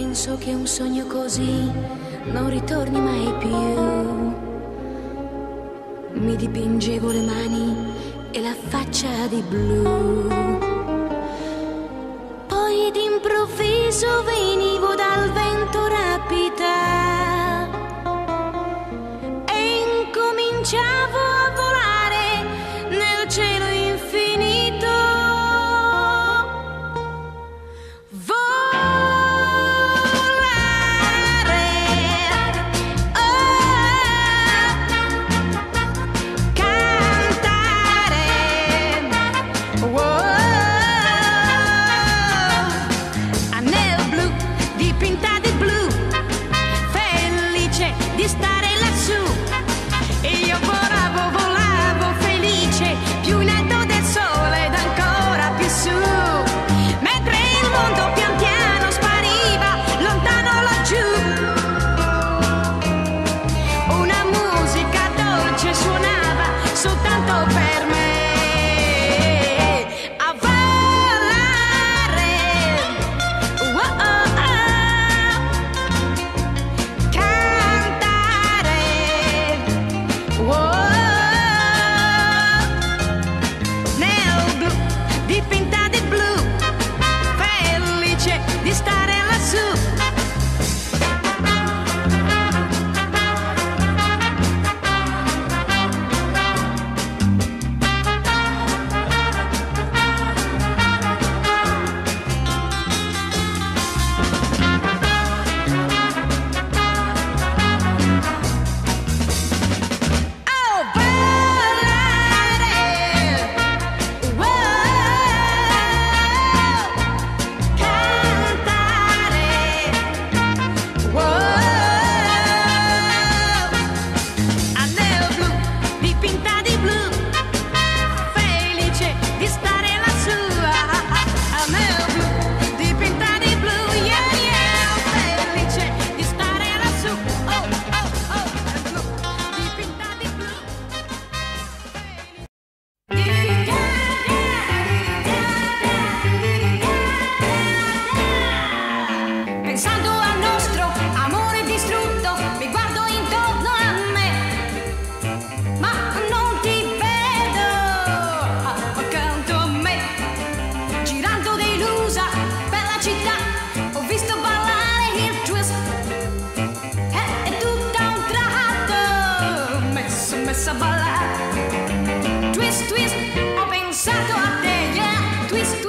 Penso che un sogno così non ritorni mai più. Mi dipingevo le mani e la faccia di blu. twist.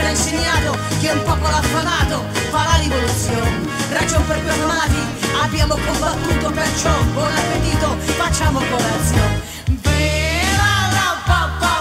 ci ha insegnato che un popolo affamato fa la rivoluzione. Ragion per più amati, abbiamo combattuto perciò, buon appetito, facciamo colazione. Vera la papà!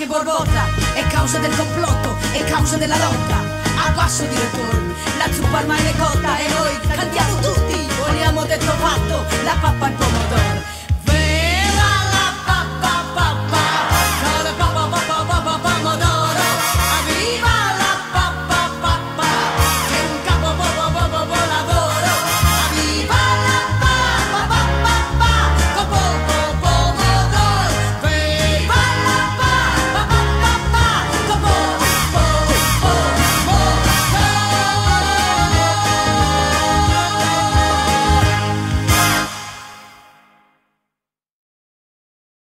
Che borbotta, è causa del complotto, è causa della lotta. Abbasso direttore, la zuppa ormai è cotta e noi cantiamo tutti, vogliamo detto fatto, la pappa al pomodoro.